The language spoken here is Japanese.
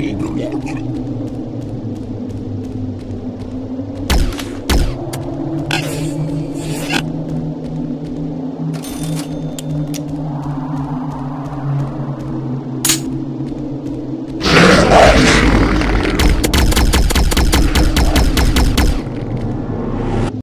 Gegner.